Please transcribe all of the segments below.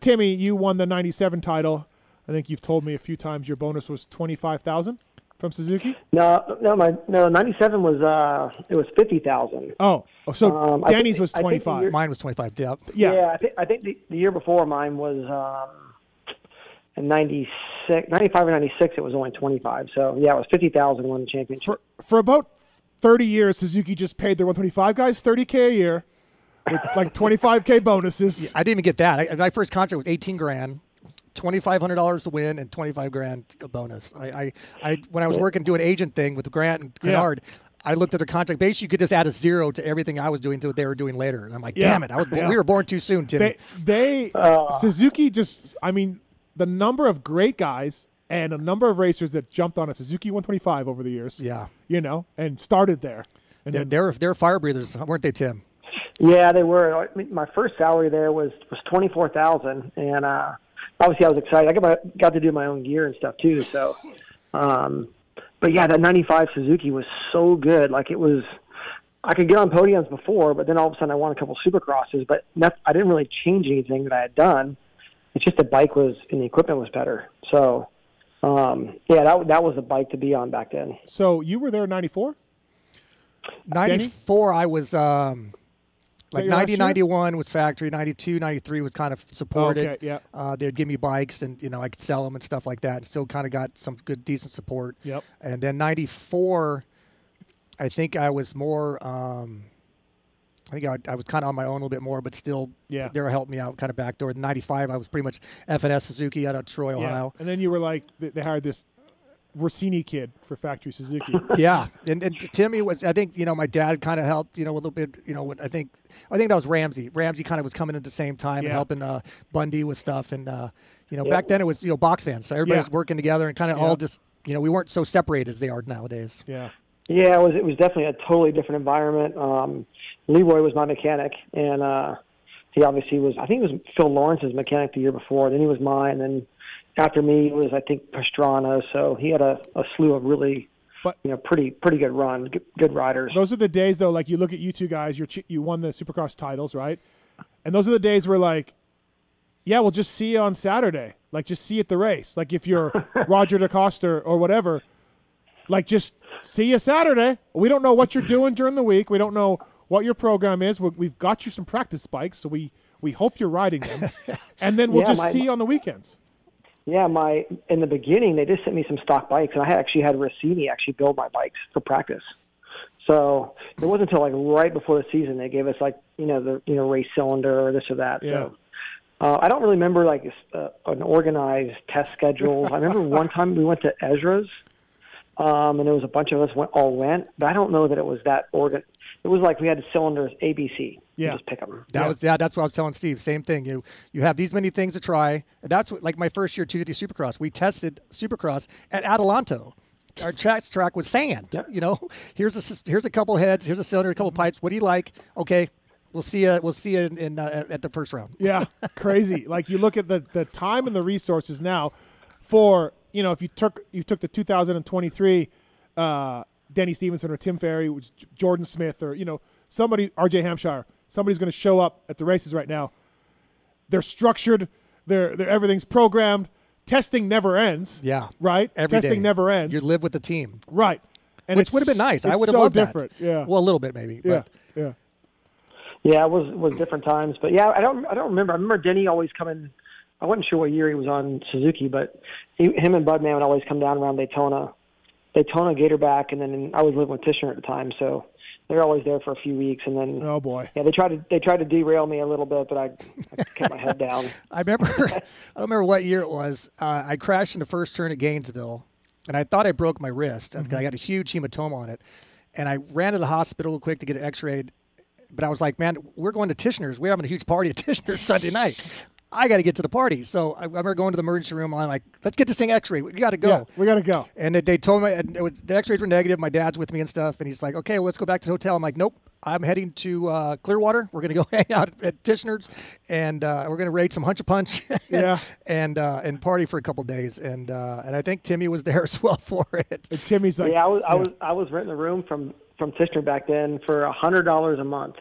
Timmy, you won the '97 title. I think you've told me a few times your bonus was twenty five thousand from Suzuki. No, no, my no. '97 was uh, it was fifty thousand. Oh, oh so Um, Denny's think- was I think the twenty five. year- Mine was 25. Yeah, Yeah. I think I think the, the year before mine was um, in '96, '95 or '96. It was only 25. So yeah, it was 50,000 won the championship. for for about 30 years, Suzuki just paid their 125 guys 30k a year with like 25k bonuses. Yeah, I didn't even get that. I, my first contract was 18 grand. Twenty five hundred dollars to win and twenty five grand a bonus. I, I, I when I was working doing agent thing with Grant and Yeah. I looked at the contract. Basically, you could just add a zero to everything I was doing to what they were doing later, and I'm like, Yeah. damn it, I was Yeah. we were born too soon, Timmy. They they uh. Suzuki just I mean the number of great guys and a number of racers that jumped on a Suzuki 125 over the years. yeah, You know, and started there. And they're, then they're they're fire breathers, weren't they, Tim? Yeah, they were. I mean, my first salary there was was 24,000, and uh, obviously I was excited. I got my, got to do my own gear and stuff too. So, um, but yeah, that '95 Suzuki was so good. Like it was. I could get on podiums before, but then all of a sudden I won a couple supercrosses. But not, I didn't really change anything that I had done. It's just the bike was and the equipment was better. So, um, yeah, that that was the bike to be on back then. so you were there in 94? 94, I was um, like your last 90, 91 was factory. 92, 93 was kind of supported. Okay, yeah. Uh, they'd give me bikes and, you know, I could sell them and stuff like that and still kind of got some good, decent support. Yep. And then 94, I think I was more, um, I think I, I was kind of on my own a little bit more, but still Yeah. they were helping me out kind of backdoor. 95, I was pretty much FNS Suzuki out of Troy, Ohio. And then you were like they hired this Rossini kid for factory Suzuki. yeah, and, and Timmy was. I think you know my dad kind of helped. You know a little bit. You know, when I think I think that was Ramsey. Ramsey kind of was coming at the same time Yeah. and helping uh, Bundy with stuff. And uh, you know, Yeah. back then it was you know box fans, so everybody Yeah. was working together and kind of Yeah. all just you know we weren't so separated as they are nowadays. yeah. Yeah, it was it was definitely a totally different environment. Um, Leroy was my mechanic, and uh, he obviously was. I think it was Phil Lawson's mechanic the year before. Then he was mine. and Then after me was I think Pastrana. So he had a, a slew of really, But- you know, pretty pretty good run, good, good riders. Those are the days though. Like you look at you two guys, you're you won the Supercross titles, right? And those are the days where like, yeah, we'll just see you on Saturday. Like just see you at the race. Like if you're Roger DeCoster or whatever, like just see you Saturday. We don't know what you're doing during the week. We don't know what your program is. We- We've got you some practice bikes, so we we hope you're riding them, and then we'll Yeah, just my- see you on the weekends. Yeah, my in the beginning they just sent me some stock bikes, and I had actually had Rossini actually build my bikes for practice. So it wasn't until like right before the season they gave us like you know the you know race cylinder or this or that. Yeah. So uh, I don't really remember like uh, an organized test schedule. I remember one time we went to Ezra's, um, and there was a bunch of us went all went, but I don't know that it was that organ. It was like we had cylinders ABC. You Yeah. just pick them. That Yeah. was yeah. That's what I was telling Steve. Same thing. You you have these many things to try. And that's what like my first year 250 Supercross. We tested Supercross at Adelanto. Our test track was sand. Yep. You know, here's a s- here's a couple heads. Here's a cylinder, a couple pipes. What do you like? Okay, we'll see you. We'll see you in, in uh, at the first round. Yeah, crazy. Like you look at the the time and the resources now for you know if you took you took the 2023 uh, Denny Stephenson or Tim Ferry, which Jordan Smith or you know somebody RJ Hampshire, somebody's going to show up at the races right now. They're structured. They're, they're everything's programmed. Testing never ends. Yeah. Right. Every Testing day. never ends. You live with the team, right. And which would have been nice. I would have so loved different. that. Yeah. Well, a little bit maybe. yeah. But Yeah. Yeah, it was was different times, but yeah, I don't I don't remember. I remember Denny always coming. I wasn't sure what year he was on Suzuki, but he, him and Budman would always come down around Daytona, Daytona Gatorback, and then I was living with Tichenor at the time, so they're always there for a few weeks, and then Oh boy. yeah, they tried to they tried to derail me a little bit, but I, I kept my head down. I remember, I don't remember what year it was. Uh, I crashed in the first turn at Gainesville, and I thought I broke my wrist. I got a huge hematoma on it, and I ran to the hospital real quick to get an X-rayed. But I was like, man, we're going to Tichenor's. We're having a huge party at Tichenor's Sunday night. I got to get to the party. So I I remember going to the emergency room. I'm like, let's get this thing X-rayed. We got to go. Yeah, we got to go. And they- they told me and it was, the X-rays were negative. My dad's with me and stuff, and he's like, "Okay, well, let's go back to the hotel." I'm like, "Nope, I'm heading to uh, Clearwater. We're gonna go hang out at Tichenor's, and uh, we're gonna raid some Hunch a Punch, Yeah. and uh, and party for a couple days." And uh, and I think Timmy was there as well for it. And Timmy's like, yeah, I was I was I was renting a room from from Tishner back then for a hundred dollars a month.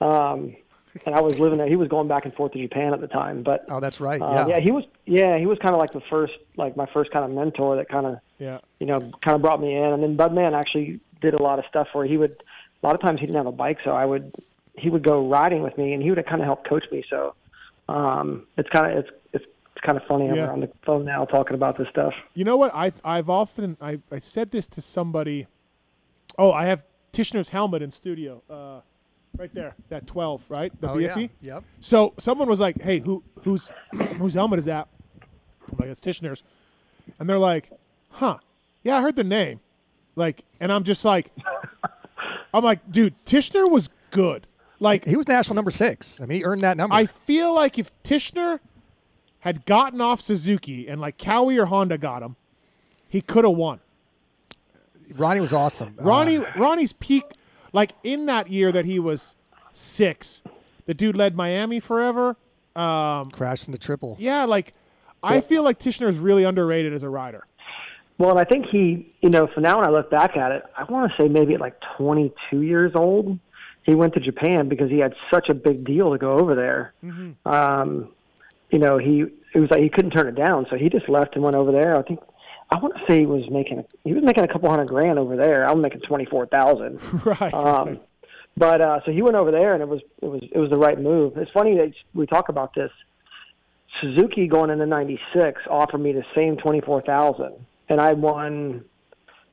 Um, and I was living there. He was going back and forth to Japan at the time, but Oh, that's right. uh, yeah. yeah, he was yeah he was kind of like the first like my first kind of mentor that kind of Yeah. you know kind of brought me in, and then Budman actually did a lot of stuff where he would a lot of times he didn't have a bike, so I would he would go riding with me, and he would kind of help coach me. So um, it's kind of it's it's it's kind of funny. Yeah. I'm on the phone now talking about this stuff. You know what? I I've often I, I said this to somebody. Oh, I have Tichenor's helmet in studio. Uh, right there, that twelve, right? The oh, BFE. yeah. Yep. So someone was like, "Hey, who whose whose helmet is that?" I'm like, "It's Tichenor's," and they're like, "Huh? Yeah, I heard the name." Like, and I'm just like, I'm like, dude, Tichenor was good. Like, He was national number six. I mean, he earned that number. I feel like if Tishner had gotten off Suzuki and like Kawi or Honda got him, he could have won. Ronnie was awesome. Ronnie Uh, Ronnie's peak, like in that year that he was six, the dude led Miami forever. Um, crashed in the triple. yeah, like I feel like Tichenor is really underrated as a rider. Well, and I think he, you know, for now when I look back at it, I want to say maybe at like 22 years old, he went to Japan because he had such a big deal to go over there. Um, you know, he it was like he couldn't turn it down, so he just left and went over there. I think I want to say he was making he was making a couple hundred grand over there. I'm making twenty four thousand. right. Um, but uh, so he went over there, and it was it was it was the right move. It's funny that we talk about this. Suzuki going into '96 offered me the same twenty four thousand, and I won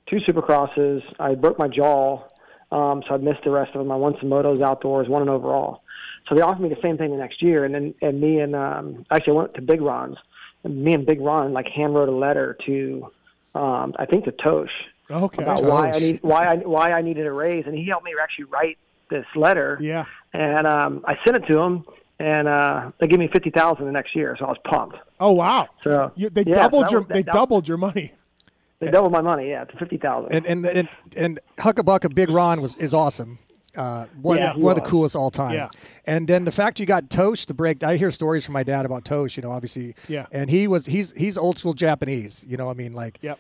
two Supercrosses. I broke my jaw, um, so I missed the rest of them. I won some motos outdoors, won an overall. So they offered me the same thing the next year, and then and me and um, actually I went to Big Ron's. And me and Big Ron like hand wrote a letter to um, I think to Tosh okay. about why I need why I why I needed a raise, and he helped me actually write this letter. Yeah. And um, I sent it to him, and uh, they gave me fifty thousand the next year, so I was pumped. Oh wow. So You, they yeah, doubled that your was- they that- doubled your money. They doubled my money, yeah, to fifty thousand. And and and, and Huckabucka Big Ron was is awesome. Uh, one, Yeah, of, the, one of the coolest all time. Yeah. And then the fact you got Tosh to break. I hear stories from my dad about Tosh. You know, obviously. Yeah. And he was he's he's old school Japanese. You know, I mean, like Yep.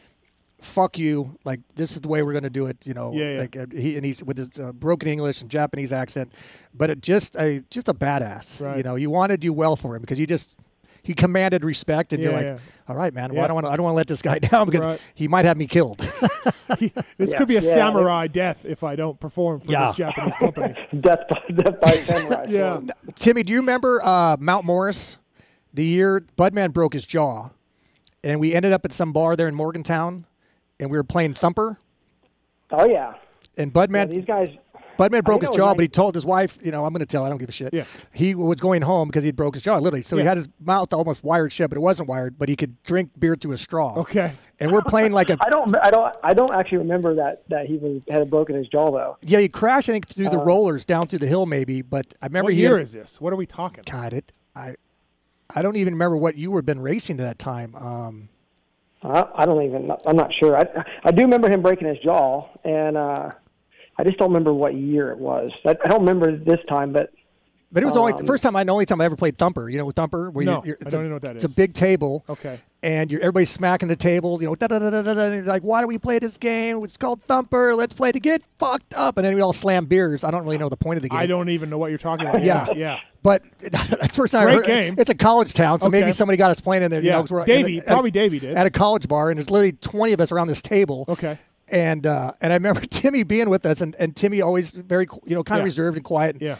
fuck you. Like this is the way we're gonna do it. You know. Yeah, yeah. Like uh, he and he's with his uh, broken English and Japanese accent, but it just a just a badass. Right. You know, you want to do well for him because you just. He commanded respect, and you're like, yeah. "All right, man. Well, Yeah. I don't want to. I don't want to let this guy down because Right. he might have me killed." This Yeah. could be a Yeah. samurai death if I don't perform for Yeah. this Japanese company. death by death by samurai. Yeah. Timmy, do you remember uh, Mount Morris, the year Budman broke his jaw, and we ended up at some bar there in Morgantown, and we were playing Thumper, Oh yeah. and yeah. Budman These guys. Budman broke his jaw, was but he told his wife, you know, I'm going to tell. I don't give a shit. Yeah. He was going home because he broke his jaw, literally. So he had his mouth almost wired shut, but it wasn't wired. But he could drink beer through a straw. Okay. And we're playing like a I don't. I don't. I don't actually remember that that he was had broken his jaw though. yeah. He crashed, I think, through the rollers down through the hill, maybe. But I remember What he year had- is this? What are we talking? God, it. I, I don't even remember what you were been racing at that time. Um, I, I don't even. I'm not sure. I I do remember him breaking his jaw, and uh, I just don't remember what year it was. I, I don't remember this time, but But it was only the Um, first time I the only time I ever played Thumper. You know, Thumper, where No, you're, you're, I it's don't a, even know what that it's is. a big table, Okay. and you're everybody's smacking the table. You know, da da da da da. da, and you're like, why do we play this game? It's called Thumper. Let's play to get fucked up, and then we all slam beers. I don't really know the point of the game. I don't even know what you're talking about. Yeah. Yeah. But that's first time. I Great heard, game. It's a college town, so maybe somebody got us playing in there. You Yeah. know, 'cause we're- Davey, at- probably Davey did. at a college bar, and there's literally 20 of us around this table. Okay. And uh, and I remember Timmy being with us, and, and Timmy always very you know kind of Yeah. reserved and quiet. Yeah.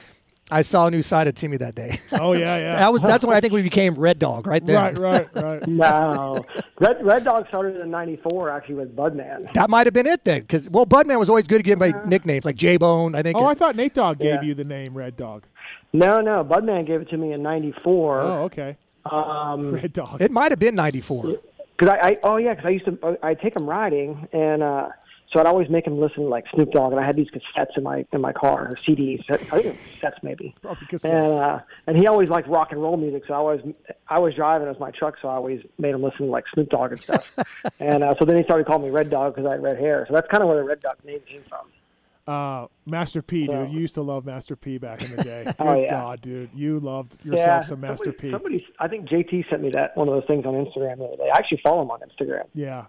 I saw a new side of Timmy that day. Oh yeah, yeah. that was that's when I think we became Red Dog right there. right, right, right. no. Red Red Dog started in '94 actually with Budman. That might have been it then, because well, Budman was always good at giving by nicknames like J Bone. I think. Oh, I thought Nate Dogg gave Yeah. you the name Red Dog. No, no. Budman gave it to me in '94. Oh, okay. Um, Red Dog. it might have been '94. Cause I, I oh yeah, because I used to I take him riding, and uh, so I'd always make him listen to like Snoop Dogg, and I had these cassettes in my in my car or CDs, I think cassettes maybe. Probably And uh, and he always liked rock and roll music, so I was I was driving as my truck, so I always made him listen to like Snoop Dogg and stuff. and uh, so then he started calling me Red Dog because I had red hair. So that's kind of where the Red Dog name came from. Uh, Master P, So- dude. You used to love Master P back in the day. Oh, yeah. God, dude. You loved yourself some Master somebody, P. Somebody, I think JT sent me that one of those things on Instagram the other day. I actually follow him on Instagram. Yeah.